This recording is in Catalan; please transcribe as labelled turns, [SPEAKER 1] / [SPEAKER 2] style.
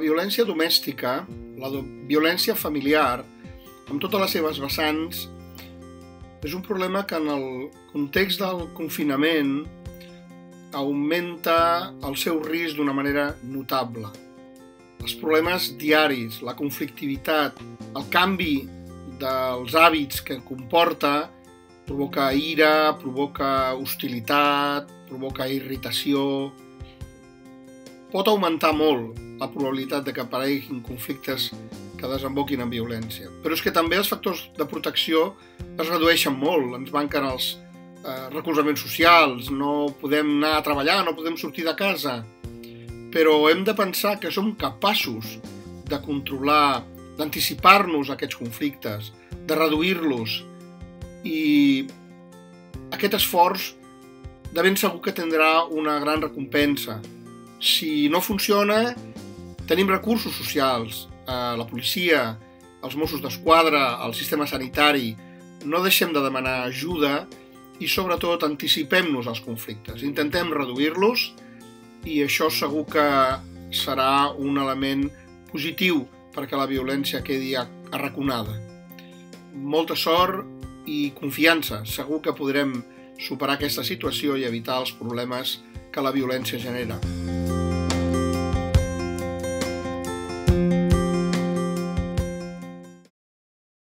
[SPEAKER 1] violència domèstica, la do violència familiar, amb totes les seves vessants, és un problema que en el context del confinament augmenta el seu risc d'una manera notable. Els problemes diaris, la conflictivitat, el canvi dels hàbits que comporta provoca ira, provoca hostilitat, provoca irritació, pot augmentar molt la probabilitat de que apareguin conflictes que desemboquin en violència. Però és que també els factors de protecció es redueixen molt, ens manquen els eh, recolzaments socials, no podem anar a treballar, no podem sortir de casa. Però hem de pensar que som capaços de controlar, d'anticipar-nos aquests conflictes, de reduir-los, i aquest esforç de ben segur que tindrà una gran recompensa. Si no funciona, tenim recursos socials, eh, la policia, els Mossos d'Esquadra, el sistema sanitari, no deixem de demanar ajuda i sobretot anticipem-nos als conflictes, intentem reduir-los i això segur que serà un element positiu perquè la violència quedi arraconada. Molta sort i confiança. Segur que podrem superar aquesta situació i evitar els problemes que la violència genera.